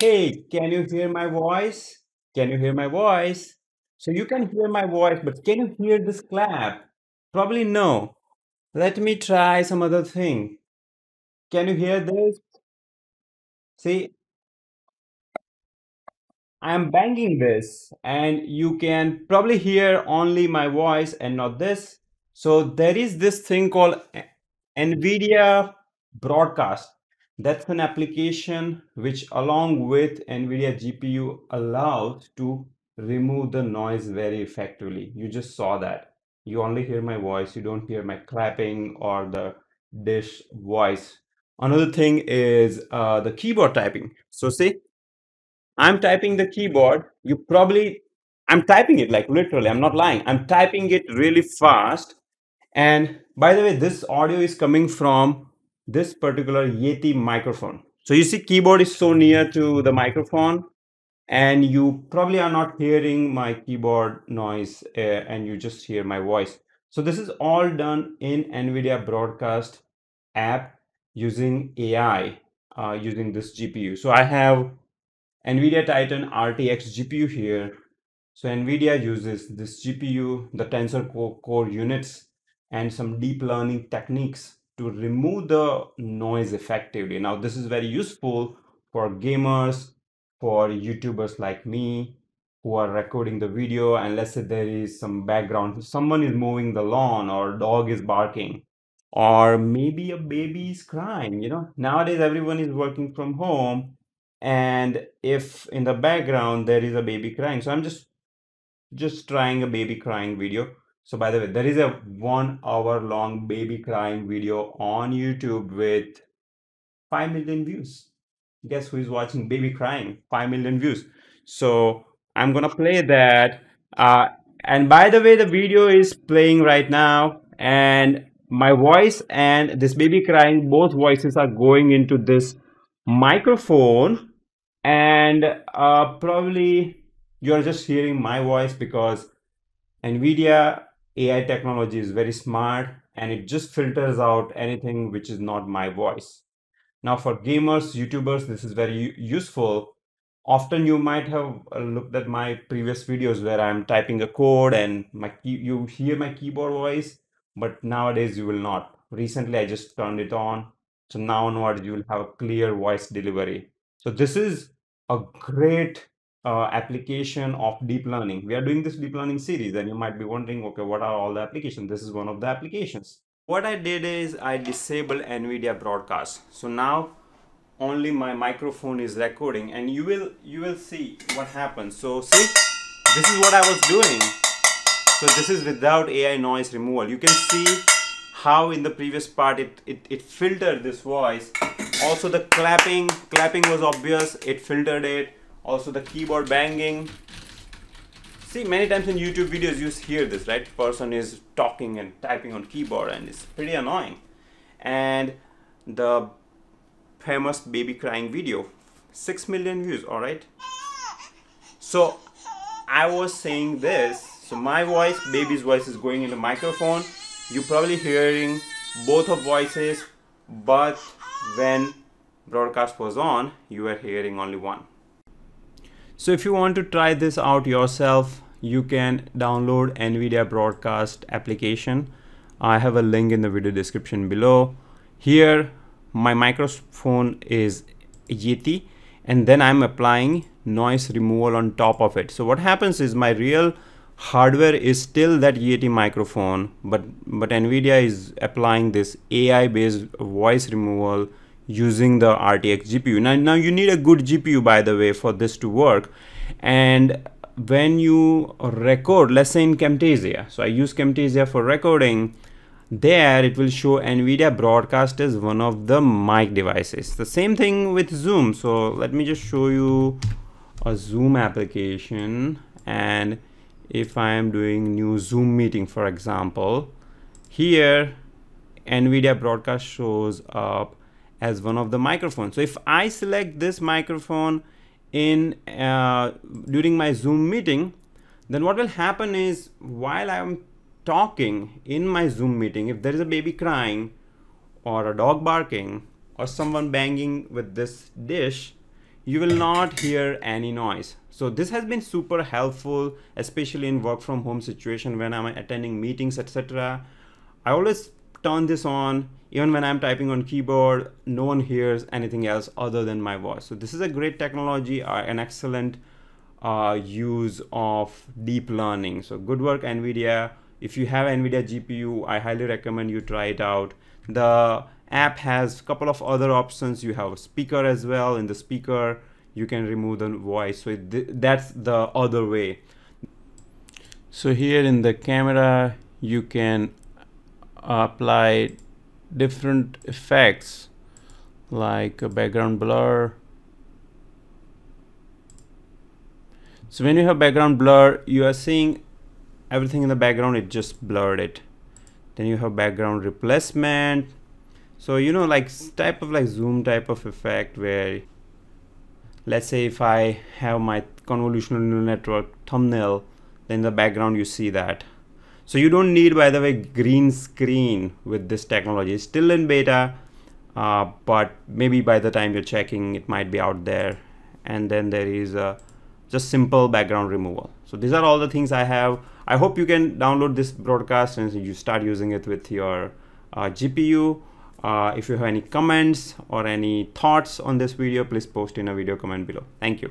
Hey, can you hear my voice? Can you hear my voice? So you can hear my voice, but can you hear this clap? Probably no. Let me try some other thing. Can you hear this? See, I'm banging this, and you can probably hear only my voice and not this. So there is this thing called NVIDIA Broadcast. That's an application which, along with NVIDIA GPU, allows to remove the noise very effectively. You just saw that. You only hear my voice, you don't hear my clapping or the dish voice. Another thing is uh, the keyboard typing. So see, I'm typing the keyboard. You probably, I'm typing it like literally, I'm not lying. I'm typing it really fast. And by the way, this audio is coming from this particular Yeti microphone. So you see, keyboard is so near to the microphone, and you probably are not hearing my keyboard noise, uh, and you just hear my voice. So this is all done in NVIDIA Broadcast app using AI, uh, using this GPU. So I have NVIDIA Titan RTX GPU here. So NVIDIA uses this GPU, the Tensor Core, core units, and some deep learning techniques to remove the noise effectively. Now, this is very useful for gamers, for YouTubers like me who are recording the video, and let's say there is some background, someone is mowing the lawn or dog is barking, or maybe a baby is crying. You know, nowadays everyone is working from home and if in the background there is a baby crying so i'm just just trying a baby crying video so by the way there is a one hour long baby crying video on youtube with 5 million views. Guess who is watching baby crying? 5 million views. So i'm gonna play that. Uh, and by the way the video is playing right now and my voice and this baby crying both voices are going into this microphone. And uh, probably you're just hearing my voice because NVIDIA AI technology is very smart and it just filters out anything which is not my voice. Now, for gamers, YouTubers, this is very useful. Often you might have uh, looked at my previous videos where I'm typing a code and my you hear my keyboard voice, but nowadays you will not. Recently, I just turned it on. So now onwards, you will have a clear voice delivery. So this is a great uh, application of deep learning. We are doing this deep learning series and you might be wondering, okay, what are all the applications? This is one of the applications. What I did is I disabled NVIDIA broadcast. So now only my microphone is recording and you will you will see what happens. So see, this is what I was doing. So this is without AI noise removal. You can see how in the previous part it, it, it filtered this voice also the clapping clapping was obvious it filtered it also the keyboard banging. See many times in youtube videos you hear this right? Person is talking and typing on keyboard and it's pretty annoying. And the famous baby crying video 6 million views all right? So i was saying this. So my voice baby's voice is going in the microphone. You're probably hearing both of voices but when broadcast was on you were hearing only one so if you want to try this out yourself you can download nvidia broadcast application. I have a link in the video description below. Here my microphone is yeti and then i'm applying noise removal on top of it. So what happens is my real hardware is still that Yeti microphone, but but NVIDIA is applying this AI-based voice removal using the RTX GPU. Now, now you need a good GPU, by the way, for this to work. And when you record, let's say in Camtasia, so I use Camtasia for recording, there it will show NVIDIA broadcast as one of the mic devices. The same thing with Zoom. So let me just show you a Zoom application and if I am doing new Zoom meeting, for example, here NVIDIA broadcast shows up as one of the microphones. So if I select this microphone in uh, during my Zoom meeting, then what will happen is while I'm talking in my Zoom meeting, if there is a baby crying or a dog barking or someone banging with this dish, you will not hear any noise so this has been super helpful especially in work from home situation when i'm attending meetings etc i always turn this on. Even when i'm typing on keyboard no one hears anything else other than my voice. So this is a great technology uh, an excellent uh, use of deep learning. So good work nvidia. If you have nvidia gpu i highly recommend you try it out. The app has a couple of other options. You have a speaker as well. In the speaker you can remove the voice. So th that's the other way. So here in the camera you can apply different effects like a background blur. So when you have background blur you are seeing everything in the background it just blurred it. Then you have background replacement. So you know like type of like zoom type of effect where let's say if I have my convolutional neural network thumbnail then the background you see that so you don't need by the way green screen with this technology. It's still in beta uh, but maybe by the time you're checking it might be out there. And then there is a just simple background removal. So these are all the things I have. I hope you can download this broadcast and you start using it with your uh, GPU uh, if you have any comments or any thoughts on this video, please post in a video comment below. Thank you.